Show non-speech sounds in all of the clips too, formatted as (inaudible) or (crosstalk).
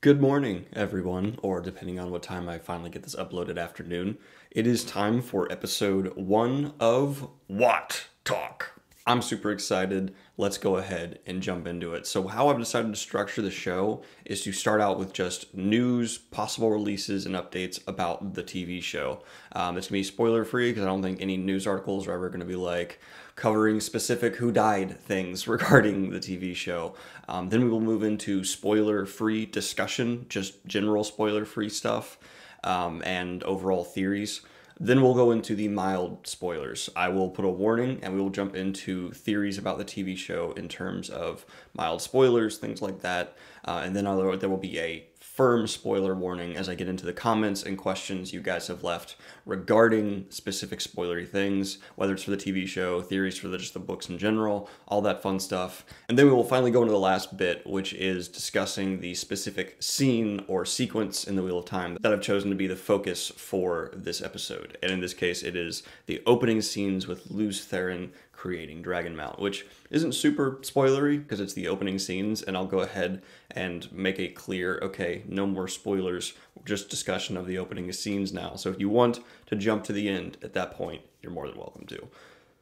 Good morning, everyone, or depending on what time I finally get this uploaded afternoon. It is time for episode one of WoT Talk. I'm super excited. Let's go ahead and jump into it. So, how I've decided to structure the show is to start out with just news, possible releases, and updates about the TV show. Um, it's gonna be spoiler free because I don't think any news articles are ever gonna be like covering specific who died things (laughs) regarding the TV show. Um, then we will move into spoiler free discussion, just general spoiler free stuff, um, and overall theories. Then we'll go into the mild spoilers. I will put a warning and we will jump into theories about the TV show in terms of mild spoilers, things like that. Uh, and then there will be a firm spoiler warning as I get into the comments and questions you guys have left regarding specific spoilery things, whether it's for the TV show, theories for the, just the books in general, all that fun stuff. And then we will finally go into the last bit, which is discussing the specific scene or sequence in the Wheel of Time that I've chosen to be the focus for this episode. And in this case, it is the opening scenes with Lews Therin creating Dragon Mount, which isn't super spoilery because it's the opening scenes, and I'll go ahead and make it clear okay, no more spoilers, just discussion of the opening scenes now. So if you want to jump to the end at that point, you're more than welcome to.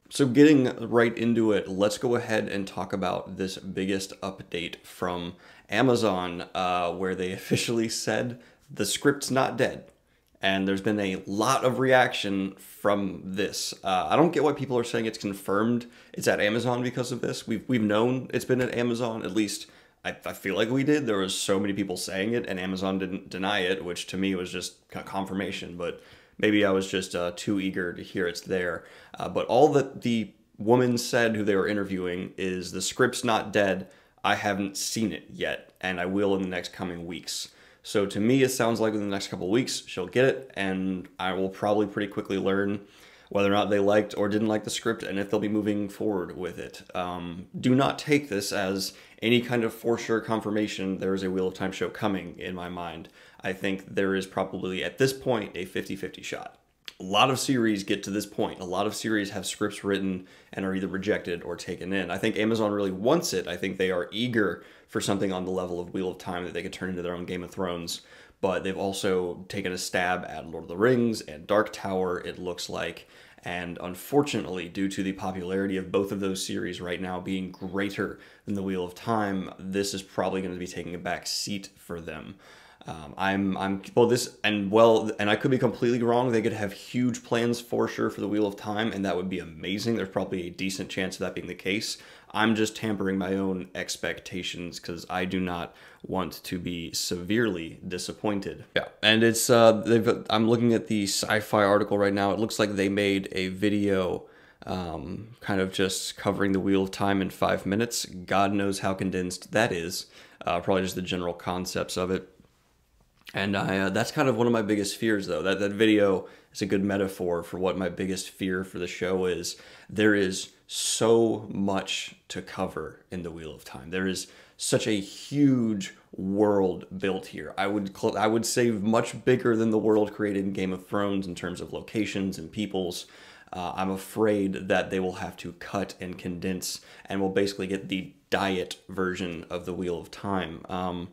So, getting right into it, let's go ahead and talk about this biggest update from Amazon, uh, where they (laughs) officially said the script's not dead and there's been a lot of reaction from this. Uh, I don't get why people are saying it's confirmed it's at Amazon because of this. We've we've known it's been at Amazon at least. I, I feel like we did. There was so many people saying it, and Amazon didn't deny it, which to me was just confirmation. But maybe I was just uh, too eager to hear it's there. Uh, but all that the woman said, who they were interviewing, is the script's not dead. I haven't seen it yet, and I will in the next coming weeks. So to me, it sounds like in the next couple weeks she'll get it, and I will probably pretty quickly learn whether or not they liked or didn't like the script and if they'll be moving forward with it. Um, do not take this as any kind of for sure confirmation there is a Wheel of Time show coming in my mind. I think there is probably at this point a 50 50 shot. A lot of series get to this point. A lot of series have scripts written and are either rejected or taken in. I think Amazon really wants it. I think they are eager for something on the level of Wheel of Time that they could turn into their own Game of Thrones. But they've also taken a stab at Lord of the Rings and Dark Tower, it looks like. And unfortunately, due to the popularity of both of those series right now being greater than the Wheel of Time, this is probably going to be taking a back seat for them. Um, I'm, I'm, well, this, and well, and I could be completely wrong. They could have huge plans for sure for the Wheel of Time, and that would be amazing. There's probably a decent chance of that being the case. I'm just tampering my own expectations because I do not want to be severely disappointed. Yeah, and it's uh. I'm looking at the sci-fi article right now. It looks like they made a video. Um, kind of just covering the wheel of time in five minutes. God knows how condensed that is. Uh, probably just the general concepts of it. And I, uh, that's kind of one of my biggest fears, though. That that video is a good metaphor for what my biggest fear for the show is. There is so much to cover in the Wheel of Time. There is such a huge world built here. I would I would say much bigger than the world created in Game of Thrones in terms of locations and peoples. Uh, I'm afraid that they will have to cut and condense, and we'll basically get the diet version of the Wheel of Time. Um,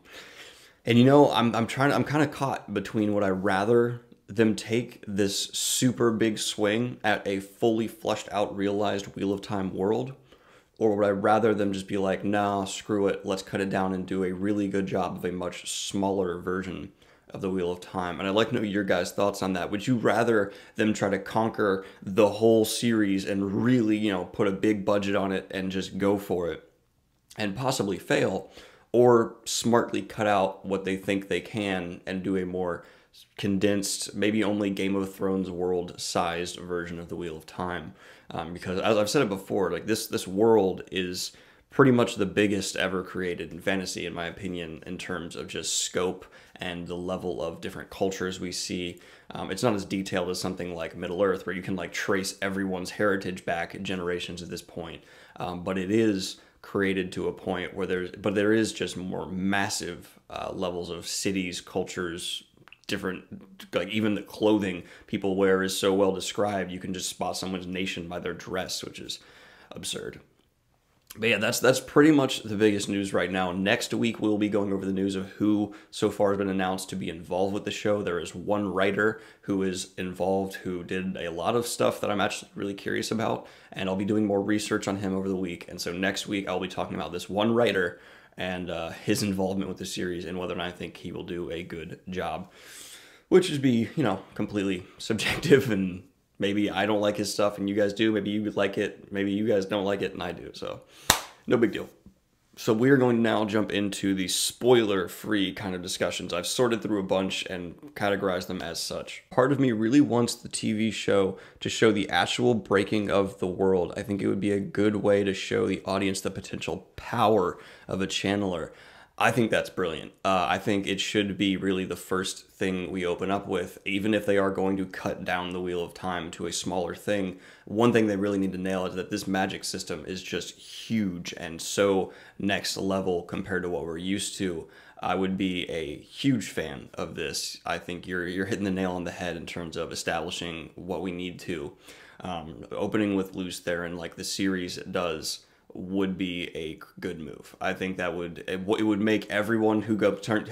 and you know, I'm I'm trying. I'm kind of caught between what I rather them take this super big swing at a fully fleshed out, realized Wheel of Time world, or would I rather them just be like, nah, screw it, let's cut it down and do a really good job of a much smaller version of the Wheel of Time? And I'd like to know your guys' thoughts on that. Would you rather them try to conquer the whole series and really, you know, put a big budget on it and just go for it and possibly fail? Or smartly cut out what they think they can and do a more condensed, maybe only Game of Thrones world sized version of the Wheel of Time. Um, because as I've said it before, like this this world is pretty much the biggest ever created in fantasy, in my opinion, in terms of just scope and the level of different cultures we see. Um, it's not as detailed as something like Middle Earth, where you can like trace everyone's heritage back generations at this point. Um, but it is created to a point where there's but there is just more massive uh, levels of cities cultures different like even the clothing people wear is so well described you can just spot someone's nation by their dress which is absurd but yeah, that's that's pretty much the biggest news right now. Next week we'll be going over the news of who so far has been announced to be involved with the show. There is one writer who is involved who did a lot of stuff that I'm actually really curious about, and I'll be doing more research on him over the week. And so next week I'll be talking about this one writer and uh, his involvement with the series and whether or not I think he will do a good job, which is be you know completely (laughs) subjective and maybe I don't like his stuff and you guys do. Maybe you like it. Maybe you guys don't like it and I do. So no big deal. So we're going to now jump into the spoiler-free kind of discussions. I've sorted through a bunch and categorized them as such. Part of me really wants the TV show to show the actual breaking of the world. I think it would be a good way to show the audience the potential power of a channeler. I think that's brilliant. Uh, I think it should be really the first thing we open up with, even if they are going to cut down the wheel of time to a smaller thing. One thing they really need to nail is that this magic system is just huge and so next level compared to what we're used to. I would be a huge fan of this. I think you're you're hitting the nail on the head in terms of establishing what we need to. Um, opening with Lews Therin, like the series does would be a good move. I think that would it, would make everyone who go turn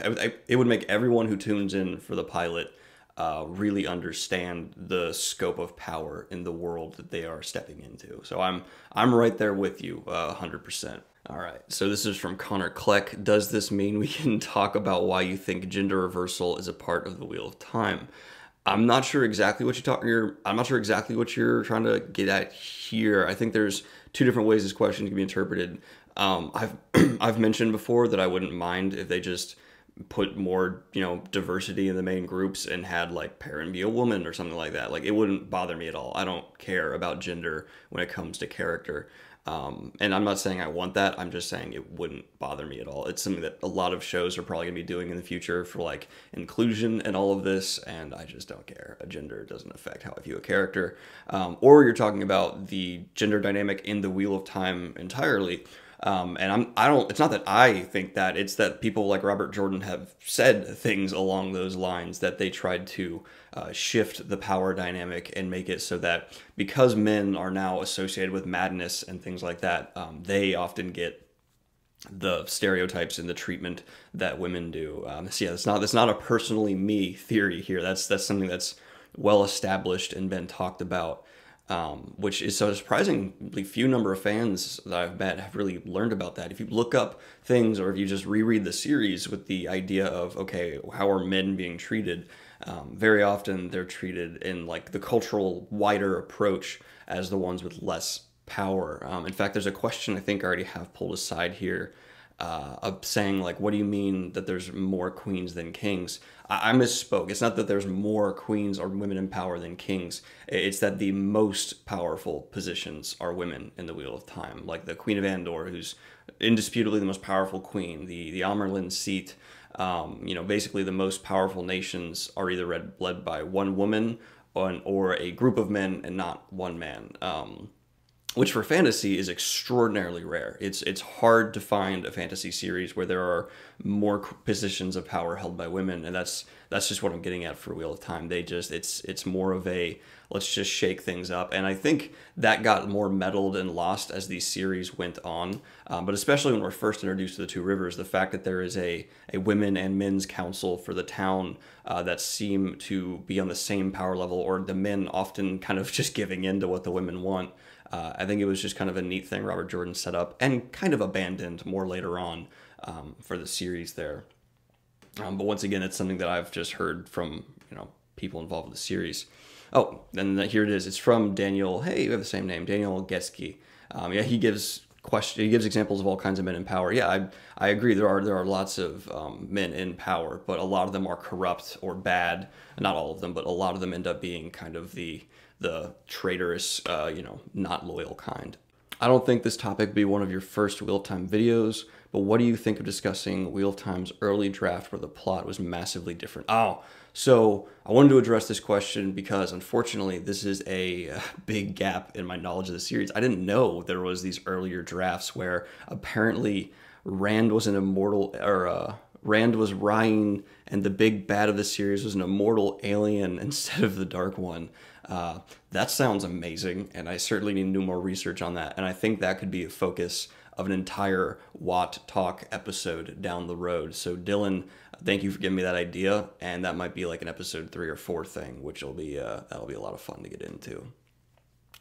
it would make everyone who tunes in for the pilot uh, really understand the scope of power in the world that they are stepping into. So I'm I'm right there with you, uh, hundred percent. All right. So this is from Connor Kleck. Does this mean we can (laughs) talk about why you think gender reversal is a part of the Wheel of Time? I'm not sure exactly what you talk. You're, I'm not sure exactly what you're trying to get at here. I think there's two different ways this question can be interpreted. Um, I've (clears throat) I've mentioned before that I wouldn't mind if they just put more you know diversity in the main groups and had like Perrin be a woman or something like that. Like it wouldn't bother me at all. I don't care about gender when it comes to character. Um, and I'm not saying I want that. I'm just saying it wouldn't bother me at all. It's something that a lot of shows are probably gonna be doing in the future for like inclusion and all of this, and I just don't care. A gender doesn't affect how I view a character. Um, or you're talking about the gender dynamic in the Wheel of Time entirely. Um, and I'm I don't it's not that I think that it's that people like Robert Jordan have said things along those lines that they tried to uh, shift the power dynamic and make it so that because men are now associated with madness and things like that, um, they often get the stereotypes and the treatment that women do. Um, so yeah, it's not that's not a personally me theory here. That's that's something that's well established and been talked about um, which is so surprisingly few number of fans that I've met have really learned about that. If you look up things or if you just reread the series with the idea of, okay, how are men being treated? Um, very often they're treated in like the cultural wider approach as the ones with less power. Um, in fact, there's a question I think I already have pulled aside here uh, of saying like, what do you mean that there's more queens than kings? I, misspoke. It's not that there's more queens or women in power than kings. It's that the most powerful positions are women in the Wheel of Time, like the Queen of Andor, who's indisputably the most powerful queen. The the Amyrlin seat. Um, you know, basically the most powerful nations are either led, led by one woman or, or a group of men and not one man. Um, which for fantasy is extraordinarily rare. It's it's hard to find a fantasy series where there are more positions of power held by women, and that's that's just what I'm getting at for Wheel of Time. They just it's it's more of a let's just shake things up, and I think that got more meddled and lost as these series went on. Um, but especially when we're first introduced to the Two Rivers, the fact that there is a a women and men's council for the town uh, that seem to be on the same power level, or the men often kind of (laughs) just giving in to what the women want. Uh, I think it was just kind of a neat thing Robert Jordan set up and kind of abandoned more later on um, for the series there. Um, but once again, it's something that I've just heard from you know people involved with the series. Oh, and here it is. It's from Daniel. Hey, we have the same name, Daniel Geske. Um, yeah, he gives question. He gives examples of all kinds of men in power. Yeah, I I agree. There are there are lots of um, men in power, but a lot of them are corrupt or bad. Not all of them, but a lot of them end up being kind of the the traitorous, uh, you know, not loyal kind. I don't think this topic would be one of your first Wheel Time videos, but what do you think of discussing Wheel Time's early draft where the plot was massively different? Oh, so I wanted to address this question because unfortunately this is a uh, big gap in my knowledge of the series. I didn't know there was these earlier drafts where apparently Rand was an immortal or uh, Rand was Ryan and the big bad of the series was an immortal alien (laughs) instead of the dark one. Uh, that sounds amazing, and I certainly need to do more research on that. And I think that could be a focus of an entire WoT Talk episode down the road. So Dylan, thank you for giving me that idea, and that might be like an episode three or four thing, which will be uh, that'll be a lot of fun to get into.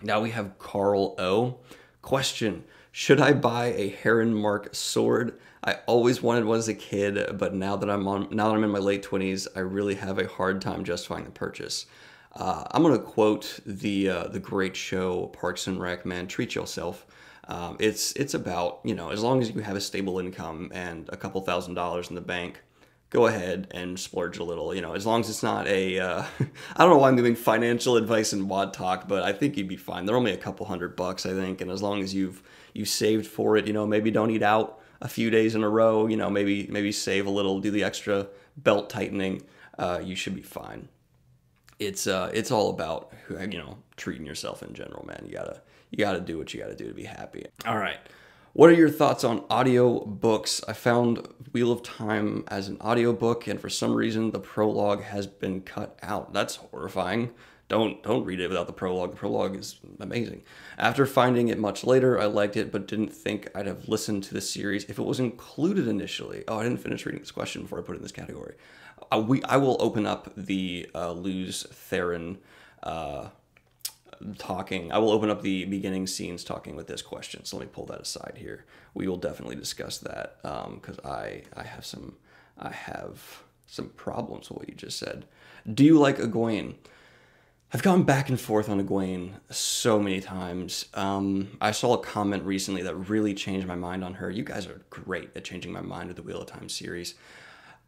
Now we have Carl O. Question: Should I buy a Heron Mark sword? I always wanted one as a kid, but now that I'm on now that I'm in my late twenties, I really have a hard time justifying the purchase. Uh, I'm gonna quote the uh, the great show Parks and Rec. Man, treat yourself. Um, it's it's about you know as long as you have a stable income and a couple thousand dollars in the bank, go ahead and splurge a little. You know as long as it's not a uh, (laughs) I don't know why I'm giving financial advice in WoT Talk, but I think you'd be fine. They're only a couple hundred bucks I think, and as long as you've you saved for it, you know maybe don't eat out a few days in a row. You know maybe maybe save a little, do the extra belt tightening. Uh, you should be fine it's uh it's all about you know treating yourself in general man. You gotta you gotta do what you gotta do to be happy. All right. What are your thoughts on audio books i found wheel of time as an audiobook and for some reason the prologue has been cut out. That's horrifying. Don't don't read it without the prologue. The prologue is amazing. After finding it much later i liked it but didn't think i'd have listened to the series if it was included initially. Oh i didn't finish reading this question before i put it in this category uh, we I will open up the uh, Lews Therin uh, talking. I will open up the beginning scenes talking with this question. So let me pull that aside here. We will definitely discuss that because um, I I have some I have some problems with what you just said. Do you like Egwene? I've gone back and forth on Egwene so many times. Um, I saw a comment recently that really changed my mind on her. You guys are great at changing my mind with the Wheel of Time series.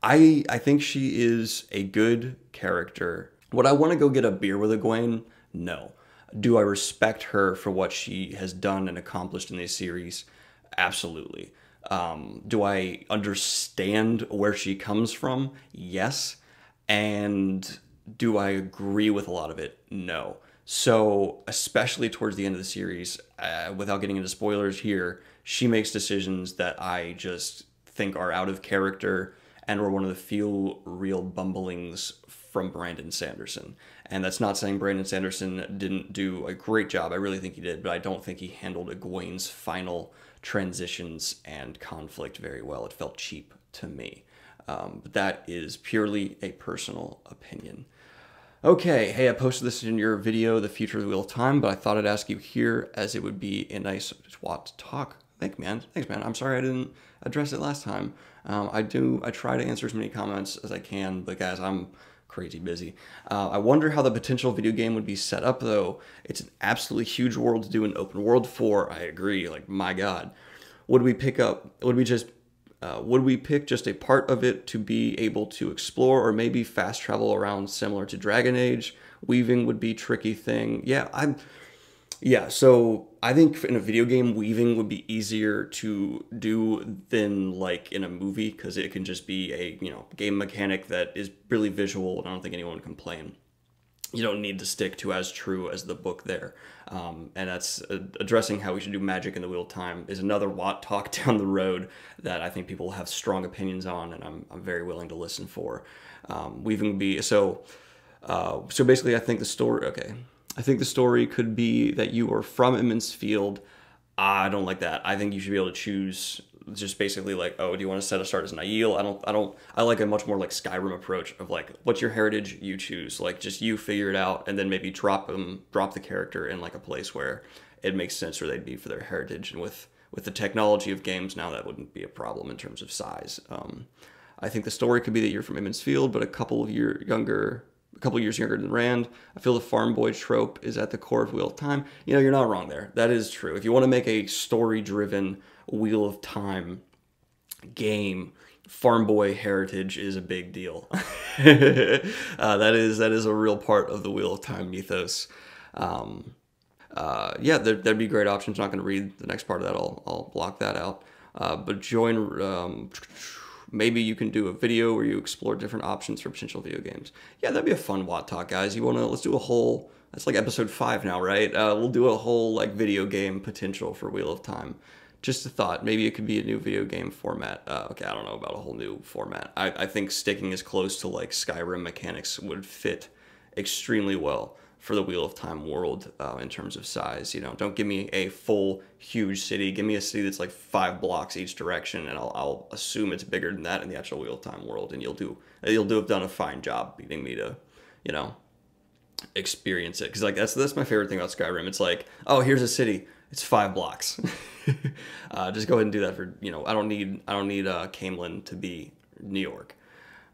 I I think she is a good character. Would I want to go get a beer with Egwene? No. Do I respect her for what she has done and accomplished in this series? Absolutely. Um, do I understand where she comes from? Yes. And do I agree with a lot of it? No. So, especially towards the end of the series, uh, without getting into spoilers here, she makes decisions that I just think are out of character and were one of the few real bumblings from Brandon Sanderson. And that's not saying Brandon Sanderson didn't do a great job. I really think he did, but I don't think he handled Egwene's final transitions and conflict very well. It felt cheap to me. Um, but that is purely a personal opinion. Okay, hey, I posted this in your video, The Future of the Wheel of Time, but I thought I'd ask you here as it would be a nice swap talk. Thanks, man. Thanks, man. I'm sorry I didn't address it last time. Um, I do. I try to answer as many comments as I can, but guys, I'm crazy busy. Uh, I wonder how the potential video game would be set up, though. It's an absolutely huge world to do an open world for. I agree. Like my God, would we pick up? Would we just? Uh, would we pick just a part of it to be able to explore, or maybe fast travel around, similar to Dragon Age? Weaving would be tricky thing. Yeah, I'm. Yeah, so I think in a video game, weaving would be easier to do than like in a movie because it can just be a you know game mechanic that is really visual, and I don't think anyone would complain. You don't need to stick to as true as the book there, um, and that's uh, addressing how we should do magic in the wheel of time is another WoT Talk (laughs) down the road that I think people have strong opinions on, and I'm I'm very willing to listen for. Um, weaving would be so. Uh, so basically, I think the story. Okay, I think the story could be that you are from Emond's Field. I don't like that. I think you should be able to choose just basically like, oh, do you want to set a start as an Aiel? I don't, I don't, I like a much more like Skyrim approach of like, what's your heritage? You choose. Like, just you figure it out, and then maybe drop them, drop the character in like a place where it makes sense where they'd be for their heritage. And with with the technology of games now, that wouldn't be a problem in terms of size. Um, I think the story could be that you're from Emond's Field, but a couple of year younger a couple years younger than Rand. I feel the farm boy trope is at the core of Wheel of Time. You know, you're not wrong there. That is true. If you want to make a story driven Wheel of Time game, farm boy heritage is a big deal. (laughs) uh, that is that is a real part of the Wheel of Time mythos. Um, uh, yeah, there, would be great options. Not going to read the next part of that. I'll, I'll block that out. Uh, but join. Um, maybe you can do a video where you explore different options for potential video games. Yeah, that'd be a fun WoT Talk, guys. You want to let's do a whole. That's like episode five now, right? Uh, we'll do a whole like video game potential for Wheel of Time. Just a thought. Maybe it could be a new video game format. Uh, okay, I don't know about a whole new format. I, I think sticking as close to like Skyrim mechanics would fit extremely well for the Wheel of Time world uh, in terms of size. You know, don't give me a full huge city. Give me a city that's like five blocks each direction, and I'll, I'll assume it's bigger than that in the actual Wheel of Time world, and you'll do you'll do have done a fine job beating me to, you know, experience it. Because like that's that's my favorite thing about Skyrim. It's like, oh, here's a city. It's five blocks. (laughs) uh, just go ahead and do that for you know. I don't need I don't need uh, Caemlyn to be New York. (laughs)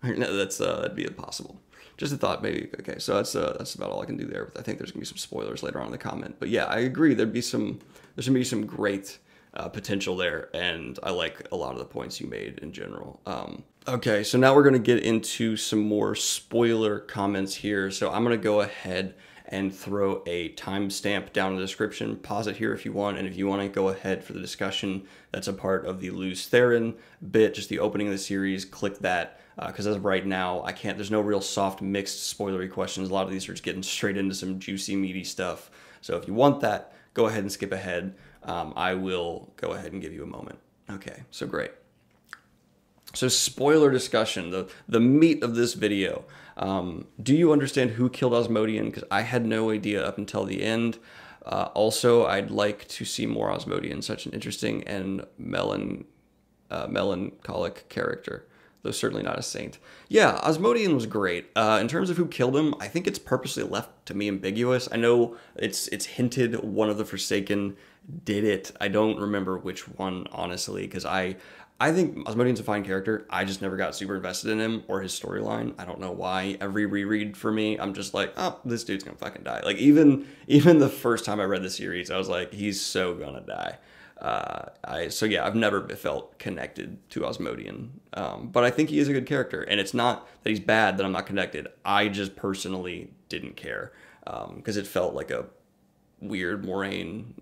No, that's uh, that'd be impossible just a thought maybe. Okay so that's uh, that's about all i can do there i think there's gonna be some spoilers later on in the comment. But yeah i agree there'd be some there's gonna be some great uh, potential there and i like a lot of the points you made in general. Um, okay so now we're gonna get into some more spoiler comments here. So i'm gonna go ahead and throw a timestamp down in the description. Pause it here if you want, and if you want to go ahead for the discussion that's a part of the Lews Therin bit, just the opening of the series, click that because uh, as of right now, I can't. There's no real soft mixed spoilery questions. A lot of these are just getting straight into some juicy, meaty stuff. So if you want that, go ahead and skip ahead. Um, I will go ahead and give you a moment. Okay, so great. So spoiler discussion, the the meat of this video. Um, do you understand who killed Asmodean? Because I had no idea up until the end. Uh, also, I'd like to see more Asmodean, such an interesting and melon, uh, melancholic character though certainly not a saint. Yeah, Asmodean was great. Uh, in terms of who killed him, I think it's purposely left to me ambiguous. I know it's it's hinted one of the Forsaken did it. I don't remember which one honestly, because I I think Asmodean's a fine character. I just never got super invested in him or his storyline. I don't know why. Every reread for me, I'm just like, oh, this dude's gonna fucking die. Like even even the first time I read the series, I was like, he's so gonna die. Uh, I so yeah, I've never felt connected to Asmodean, um, but I think he is a good character, and it's not that he's bad that I'm not connected. I just personally didn't care because um, it felt like a weird Moiraine,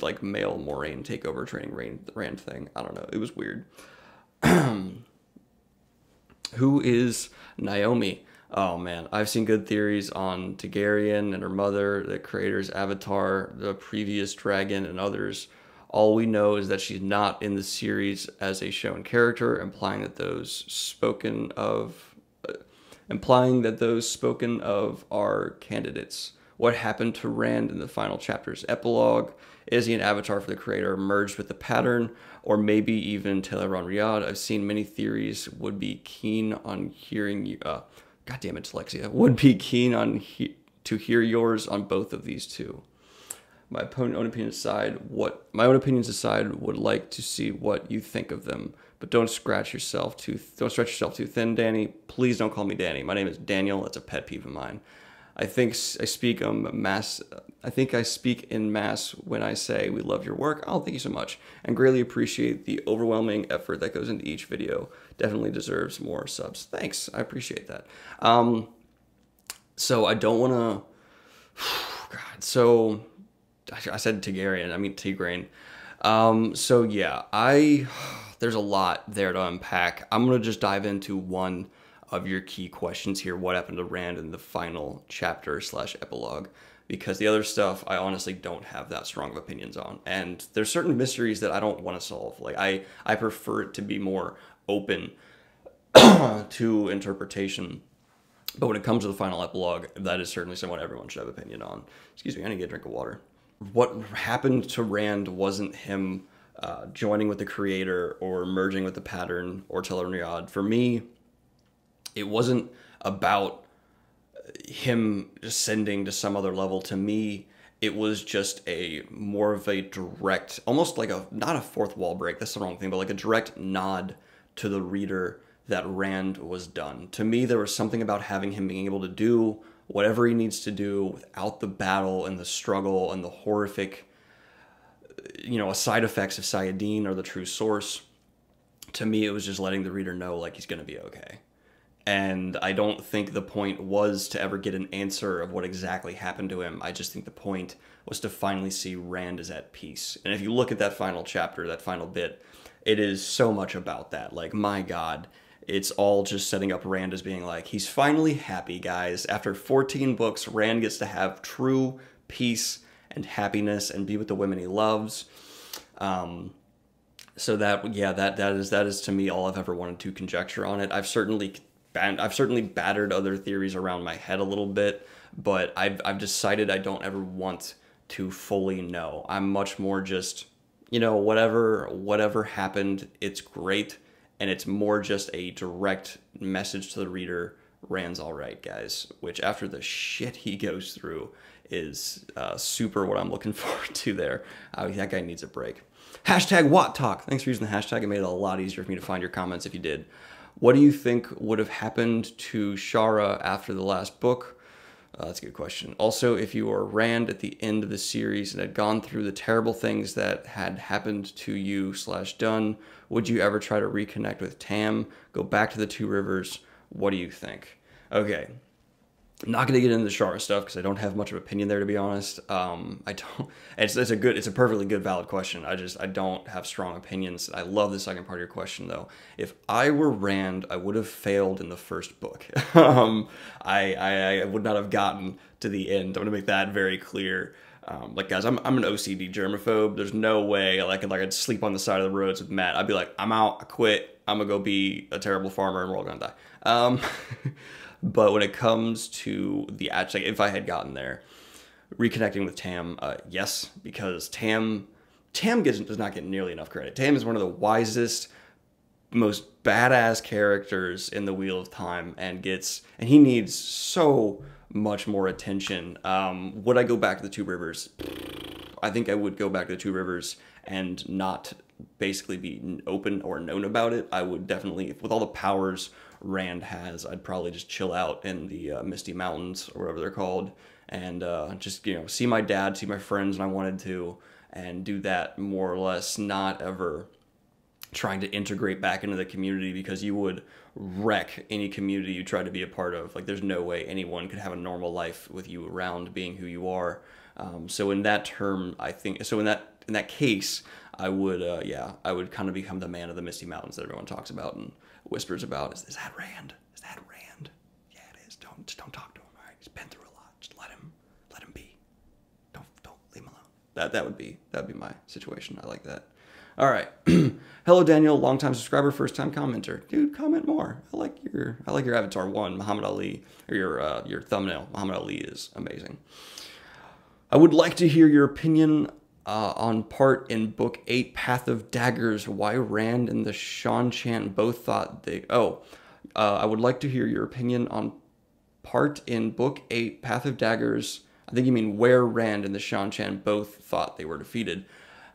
like male Moiraine takeover training Rand, Rand thing. I don't know. It was weird. (clears throat) Who is Nakomi? Oh man, I've seen good theories on Targaryen and her mother, the creator's avatar, the previous dragon, and others. All we know is that she's not in the series as a shown character, implying that those spoken of, uh, implying that those spoken of are candidates. What happened to Rand in the final chapter's epilogue? Is he an avatar for the creator merged with the pattern, or maybe even Tel'aran'rhiod? I've seen many theories. Would be keen on hearing you. Uh, God damn it, dyslexia. Would be keen on he- to hear yours on both of these two my own opinions aside, what my own opinions aside, would like to see what you think of them. But don't scratch yourself too. Don't stretch yourself too thin, Danny. Please don't call me Danny. My name is Daniel. That's a pet peeve of mine. I think I speak um mass. I think I speak in mass when I say we love your work. Oh, thank you so much, and greatly appreciate the overwhelming effort that goes into each video. Definitely deserves more subs. Thanks, I appreciate that. Um, so I don't want to. (sighs) God, so I said Targaryen, I mean Tigraine. Um, so yeah, I (sighs) there's a lot there to unpack. I'm gonna just dive into one of your key questions here. What happened to Rand in the final chapter slash epilogue? Because the other stuff I honestly don't have that strong of opinions on, and there's certain mysteries that I don't want to solve. Like I I prefer it to be more open (clears throat) to interpretation. But when it comes to the final epilogue, that is certainly someone everyone should have opinion on. Excuse me, I need to get a drink of water what happened to Rand wasn't him uh, joining with the creator or merging with the pattern or Tel'aran'rhiod. For me, it wasn't about him ascending to some other level. To me, it was just a more of a direct, almost like a not a fourth wall break. That's the wrong thing, but like a direct nod to the reader that Rand was done. To me, there was something about having him being able to do whatever he needs to do without the battle and the struggle and the horrific, you know, side effects of saidin or the true source. To me, it was just letting the reader know like he's going to be okay. And I don't think the point was to ever get an answer of what exactly happened to him. I just think the point was to finally see Rand is at peace. And if you look at that final chapter, that final bit, it is so much about that. Like, my God, it's all just setting up Rand as being like, he's finally happy, guys. After 14 books, Rand gets to have true peace and happiness and be with the women he loves. Um, so that yeah, that that is that is to me all I've ever wanted to conjecture on it. I've certainly I've certainly battered other theories around my head a little bit, but I've I've decided I don't ever want to fully know. I'm much more just, you know, whatever whatever happened, it's great, and it's more just a direct message to the reader. Rand's all right, guys. Which after the shit he goes through is uh, super what I'm looking (laughs) forward to there. Uh, that guy needs a break. Hashtag WoT Talk. Thanks for using the hashtag. It made it a lot easier for me to find your comments if you did. What do you think would have happened to Shara after the last book? Uh, that's a good question. Also, if you were Rand at the end of the series and had gone through the terrible things that had happened to you slash done, would you ever try to reconnect with Tam? Go back to the Two Rivers? What do you think? Okay, I'm not going to get into the Shara stuff because I don't have much of an opinion there, to be honest. Um, I don't. (laughs) It's, it's a good. It's a perfectly good, valid question. I just I don't have strong opinions. I love the second part of your question though. If I were Rand, I would have failed in the first book. (laughs) um, I, I I would not have gotten to the end. I'm going to make that very clear. Um, like guys, I'm, I'm an OCD germaphobe. There's no way like like I'd sleep on the side of the roads with Mat. I'd be like, I'm out. I quit. I'm gonna go be a terrible farmer, and we're all gonna die. (laughs) But when it comes to the act, like if I had gotten there, reconnecting with Tam, uh, yes, because Tam Tam gets, does not get nearly enough credit. Tam is one of the wisest, most badass characters in the Wheel of Time, and gets and he needs so much more attention. Um, would I go back to the Two Rivers? I think I would go back to the Two Rivers and not basically be open or known about it. I would definitely, with all the powers Rand has, I'd probably just chill out in the uh, Misty Mountains or whatever they're called, and uh, just you know see my dad, see my friends, and I wanted to, and do that more or less, not ever trying to integrate back into the community because you would wreck any community you try to be a part of. Like there's no way anyone could have a normal life with you around being who you are. Um, so in that term, I think so in that in that case, I would uh, yeah I would kind of become the man of the Misty Mountains that everyone talks about and whispers about. Is, is that Rand? Is that Rand? Yeah, it is. Don't just don't talk to him. All right, he's been through a lot. Just let him let him be. Don't don't leave him alone. That that would be that would be my situation. I like that. All right. (clears throat) Hello, Daniel, longtime subscriber, first time commenter. Dude, comment more. I like your I like your avatar one, Muhammad Ali, or your uh, your thumbnail. Muhammad Ali is amazing. I would like to hear your opinion uh, on part in Book 8, Path of Daggers, why Rand and the Seanchan both thought they. Oh, uh, I would like to hear your opinion on part in Book 8, Path of Daggers. I think you mean where Rand and the Seanchan both thought they were defeated.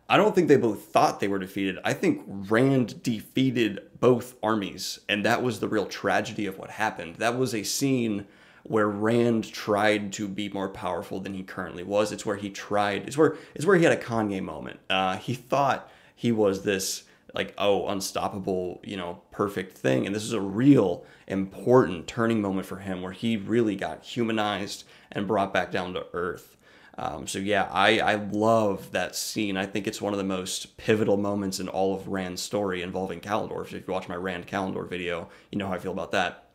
I don't think they both thought they were defeated. I think Rand defeated both armies, and that was the real tragedy of what happened. That was a scene where Rand tried to be more powerful than he currently was. It's where he tried. It's where it's where he had a Kanye moment. Uh, he thought he was this like oh unstoppable you know perfect thing, and this is a real important turning moment for him where he really got humanized and brought back down to earth. Um, so yeah, I, I love that scene. I think it's one of the most pivotal moments in all of Rand's story involving Callandor. If you watch my Rand Callandor video, you know how I feel about that.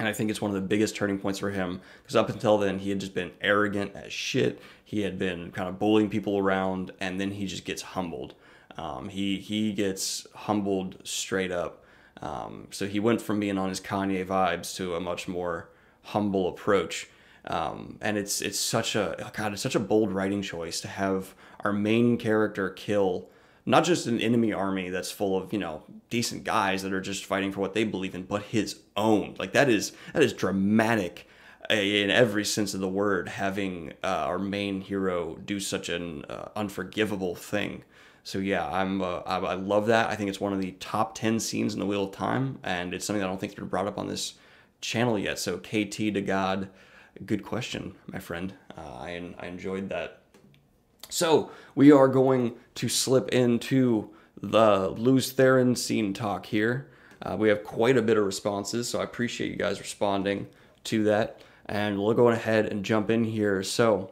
And I think it's one of the biggest turning points for him because up until then he had just been arrogant as shit. He had been kind of bullying people around, and then he just gets humbled. Um, he he gets humbled straight up. Um, so he went from being on his Kanye vibes to a much more humble approach. Um, and it's it's such a God, it's such a bold writing choice to have our main character kill not just an enemy army that's full of you know decent guys that are just fighting for what they believe in, but his own. Like that is that is dramatic uh, in every sense of the word. Having uh, our main hero do such an uh, unforgivable thing. So yeah, I'm uh, I, I, love that. I think it's one of the top ten scenes in the Wheel of Time, and it's something I don't think has been brought up on this channel yet. So KT to God, good question, my friend. Uh, I I enjoyed that so we are going to slip into the Lews Therin scene talk here. Uh, we have quite a bit of responses, so I appreciate you guys responding to that. And we'll go ahead and jump in here. So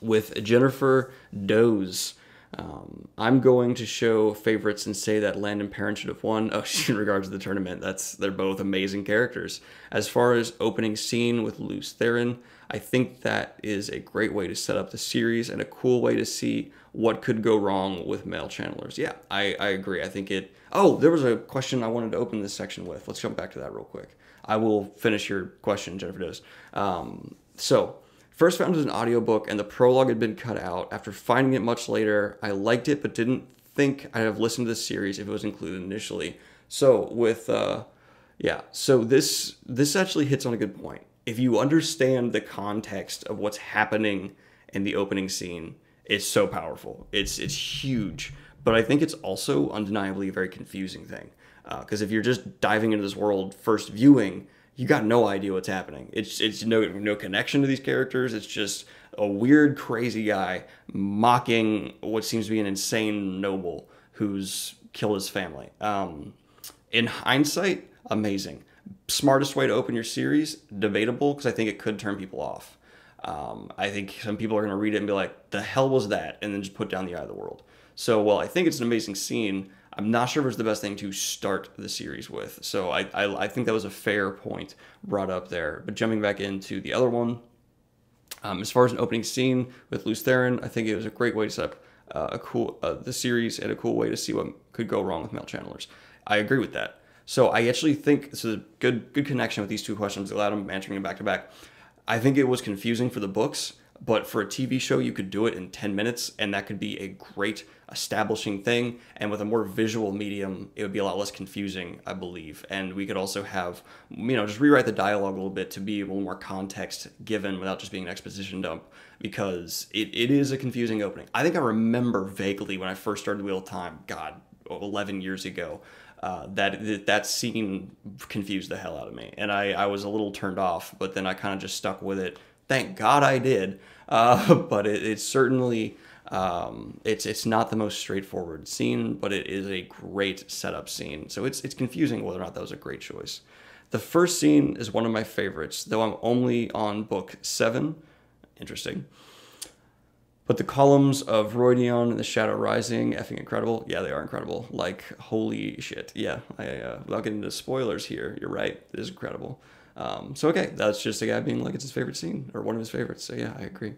with Jennifer Doze, Um, I'm going to show favorites and say that Lan and Perrin should have won. Oh, (laughs) in regards to the tournament, that's they're both amazing characters. As far as opening scene with Lews Therin, I think that is a great way to set up the series and a cool way to see what could go wrong with male channelers. Yeah, I, I agree. I think it. Oh, there was a question I wanted to open this section with. Let's jump back to that real quick. I will finish your question, Jennifer does. Um, so First found it as an audiobook and the prologue had been cut out. After finding it much later, I liked it but didn't think I'd have listened to the series if it was included initially. So with uh yeah, so this this actually hits on a good point. If you understand the context of what's happening in the opening scene, it's so powerful. It's it's huge, but I think it's also undeniably a very confusing thing. Because uh, if you're just diving into this world first viewing, you got no idea what's happening. It's it's no no connection to these characters. It's just a weird, crazy guy mocking what seems to be an insane noble who's killed his family. Um, in hindsight, amazing. Smartest way to open your series, debatable because I think it could turn people off. Um, I think some people are going to read it and be like, "The hell was that?" and then just put down the eye of the world. So, well, I think it's an amazing scene, I'm not sure if it's the best thing to start the series with. So I, I, I think that was a fair point brought up there. But jumping back into the other one, um, as far as an opening scene with Lews Therin, I think it was a great way to set up uh, a cool uh, the series and a cool way to see what could go wrong with male channelers. I agree with that. So I actually think this is a good good connection with these two questions. Glad I'm answering them back to back. I think it was confusing for the books but for a TV show, you could do it in 10 minutes, and that could be a great establishing thing. And with a more visual medium, it would be a lot less confusing, I believe. And we could also have, you know, just rewrite the dialogue a little bit to be a little more context given without just being an exposition dump, because it, it is a confusing opening. I think I remember vaguely when I first started Wheel of Time, God, 11 years ago. Uh, that that scene confused the hell out of me, and I, I was a little turned off. But then I kind of just stuck with it Thank God I did. (laughs) Uh, but it, it's certainly um, it's it's not the most straightforward scene, but it is a great setup scene. So it's it's confusing whether or not that was a great choice. The first scene is one of my favorites, though I'm only on book seven. Interesting. But the columns of Rhuidean and the Shadow Rising, effing incredible. Yeah, they are incredible. Like, holy shit. Yeah, I, uh, without getting into spoilers here, you're right. It is incredible. Um, so okay, that's just a guy being like it's his favorite scene or one of his favorites. So yeah, I agree.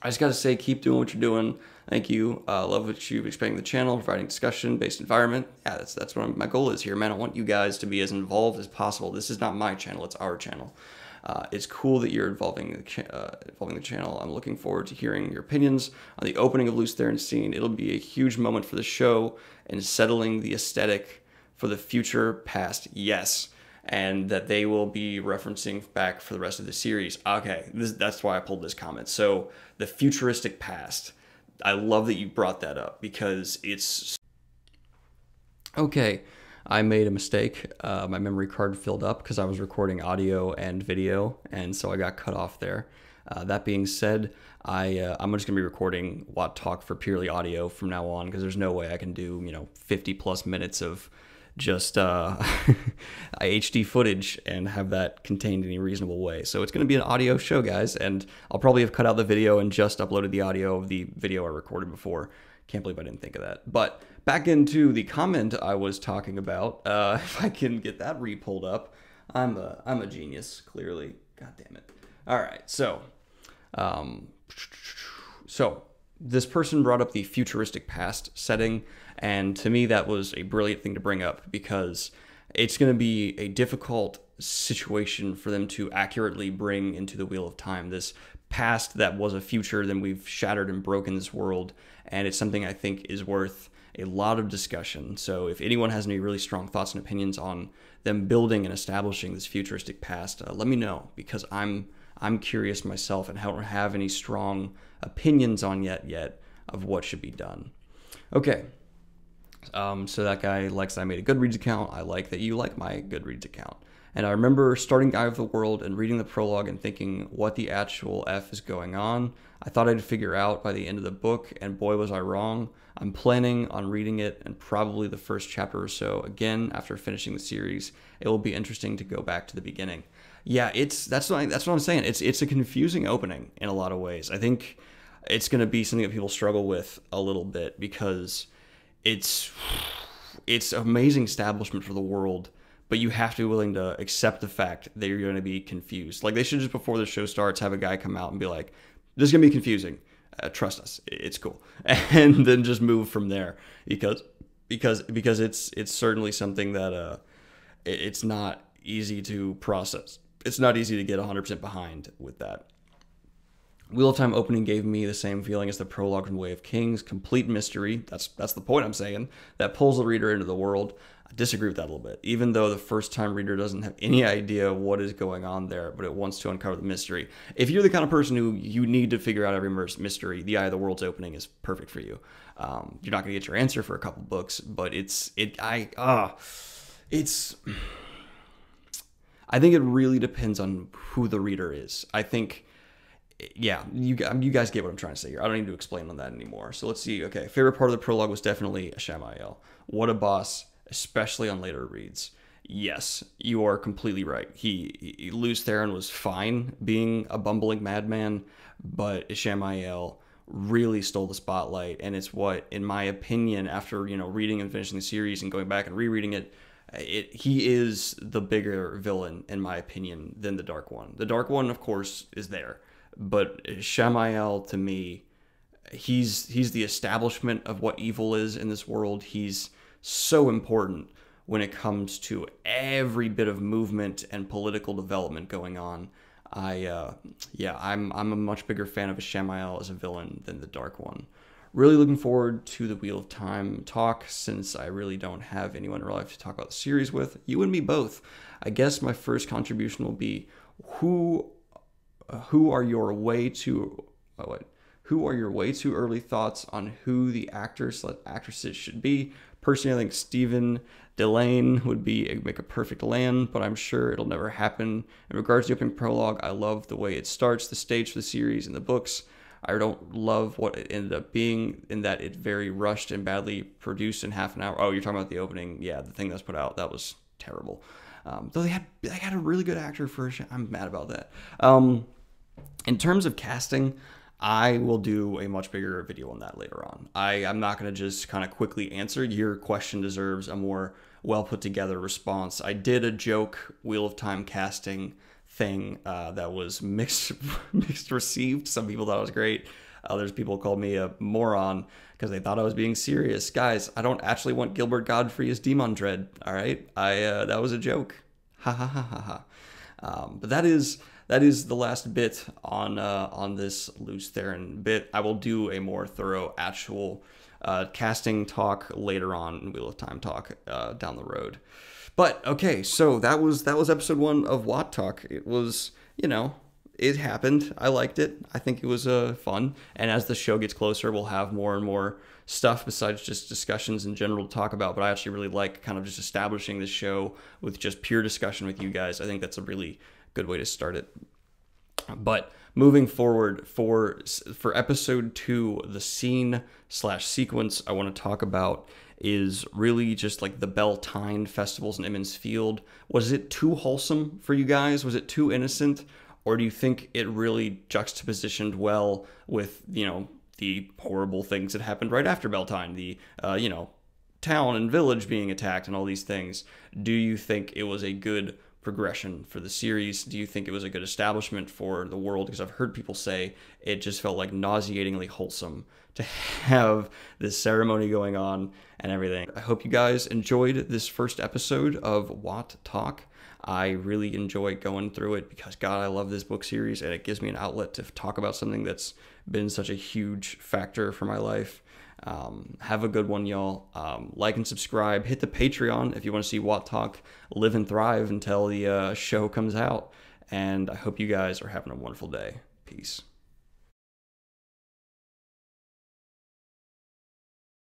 I just gotta say, keep doing what you're doing. Thank you. Uh, love what you've expanding the channel, providing discussion-based environment. Yeah, that's that's what my goal is here, man. I want you guys to be as involved as possible. This is not my channel; it's our channel. Uh, it's cool that you're involving the, uh, involving the channel. I'm looking forward to hearing your opinions on the opening of Lews Therin scene. It'll be a huge moment for the show and settling the aesthetic for the future past. Yes and that they will be referencing back for the rest of the series. Okay, this, that's why I pulled this comment. So the futuristic past. I love that you brought that up because it's okay. I made a mistake. Uh, my memory card filled up because I was recording audio and video, and so I got cut off there. Uh, that being said, I uh, I'm just gonna be recording WoT Talk for purely audio from now on because there's no way I can do you know 50 plus minutes of just uh, (laughs) HD footage and have that contained in a reasonable way. So it's going to be an audio show, guys, and I'll probably have cut out the video and just uploaded the audio of the video I recorded before. Can't believe I didn't think of that. But back into the comment I was talking about. Uh, (laughs) if I can get that re-pulled up, I'm a I'm a genius. Clearly, god damn it. All right, so, um, (tsk) so this person brought up the futuristic past setting and to me, that was a brilliant thing to bring up because it's going to be a difficult situation for them to accurately bring into the wheel of time. This past that was a future then we've shattered and broken this world and it's something i think is worth a lot of discussion. So if anyone has any really strong thoughts and opinions on them building and establishing this futuristic past uh, let me know because i'm i'm curious myself and don't have any strong opinions on yet yet of what should be done. Okay um, so that guy likes that I made a Goodreads account. I like that you like my Goodreads account. And I remember starting Eye of the World and reading the prologue and thinking, what the actual F is going on? I thought I'd figure out by the end of the book, and boy, was I wrong. I'm planning on reading it and probably the first chapter or so again after finishing the series. It will be interesting to go back to the beginning. Yeah, it's that's what I, that's what I'm saying. It's it's a confusing opening in a lot of ways. I think it's going to be something that people struggle with a little bit because it's it's amazing establishment for the world but you have to be willing to accept the fact that you're going to be confused. Like they should just before the show starts have a guy come out and be like, "This is going to be confusing. Uh, trust us, it's cool," (laughs) and then just move from there because because because it's it's certainly something that uh it's not easy to process. It's not easy to get 100% behind with that. Wheel of Time opening gave me the same feeling as the prologue from Way of Kings, complete mystery. That's that's the point I'm saying. That pulls the reader into the world I disagree with that a little bit. Even though the first time reader doesn't have any idea what is going on there, but it wants to uncover the mystery. If you're the kind of person who you need to figure out every mystery, The Eye of the World's Opening is perfect for you. Um, you're not going to get your answer for a couple books, but it's it I ah, uh, it's. I think it really depends on who the reader is. I think yeah, you you guys get what I'm trying to say here. I don't need to explain on that anymore. So let's see. Okay, favorite part of the prologue was definitely Ishamael. What a boss! especially on later reads. Yes, you are completely right. He, he Lews Therin was fine being a bumbling madman, but Ishamael really stole the spotlight, and it's what, in my opinion, after you know reading and finishing the series and going back and rereading it, it he is the bigger villain in my opinion than the Dark One. The Dark One, of course, is there, but Ishamael to me, he's he's the establishment of what evil is in this world. He's so important when it comes to every bit of movement and political development going on. I uh, yeah, I'm I'm a much bigger fan of Ishamael as a villain than the Dark One. Really looking forward to the Wheel of Time talk since I really don't have anyone in real life to talk about the series with. You and me both. I guess my first contribution will be who who are your way too oh, what who are your way too early thoughts on who the actors actresses should be Personally, I think Stephen Dillane would be make a perfect Lan, but I'm sure it'll never happen. In regards to the opening prologue, I love the way it starts, the stage for the series, and the books. I don't love what it ended up being in that it very rushed and badly produced in half an hour. Oh, you're talking about the opening? Yeah, the thing that's put out that was terrible. Um, though they had they had a really good actor for. I'm mad about that. Um, in terms of casting, I will do a much bigger video on that later on. I, I'm not going to just kind of quickly answer. Your question deserves a more well put together response. I did a joke Wheel of Time casting thing uh, that was mixed (laughs) mixed received. Some people thought it was great. Others people called me a moron because they thought I was being serious. Guys, I don't actually want Gilbert Gottfried as Demandred. All right, I uh, that was a joke. Ha ha ha ha ha. Um, but that is that is the last bit on uh, on this Lews Therin bit. I will do a more thorough actual uh, casting talk later on, Wheel of Time talk uh, down the road. But okay, so that was that was episode one of WoT Talk. It was you know it happened. I liked it. I think it was uh, fun. And as the show gets closer, we'll have more and more stuff besides just discussions in general to talk about. But I actually really like kind of just establishing the show with just pure discussion with you guys. I think that's a really good way to start it. But moving forward for for episode two, the scene slash sequence I want to talk about is really just like the Beltane festivals in Emond's Field. Was it too wholesome for you guys? Was it too innocent? Or do you think it really juxtapositioned well with, you know, the horrible things that happened right after Beltane, the, uh, you know, town and village being attacked and all these things? Do you think it was a good progression for the series? Do you think it was a good establishment for the world? Because I've heard people say it just felt like nauseatingly wholesome to (laughs) have this ceremony going on and everything. I hope you guys enjoyed this first episode of WoT Talk. I really enjoy going through it because, God, I love this book series and it gives me an outlet to talk about something that's been such a huge factor for my life. Um, have a good one, y'all. Um, like and subscribe. Hit the Patreon if you want to see WoT Talk live and thrive until the uh, show comes out. And I hope you guys are having a wonderful day. Peace.